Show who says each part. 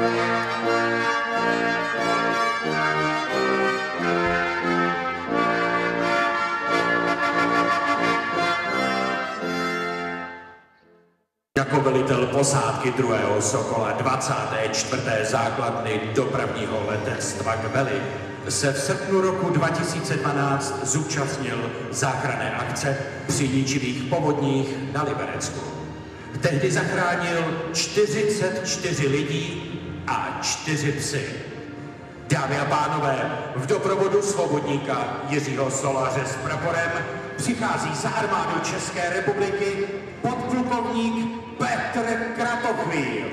Speaker 1: Jako velitel posádky druhého Sokola 24. základny dopravního letectva Kvely se v srpnu roku 2012 zúčastnil záchranné akce při ničivých povodních na Liberecku. Tehdy zachránil 44 lidí 4 psy. Dámy a pánové, v doprovodu svobodníka Jiřího Solaře s praporem přichází za armádu České republiky podplukovník Petr Kratochvíl.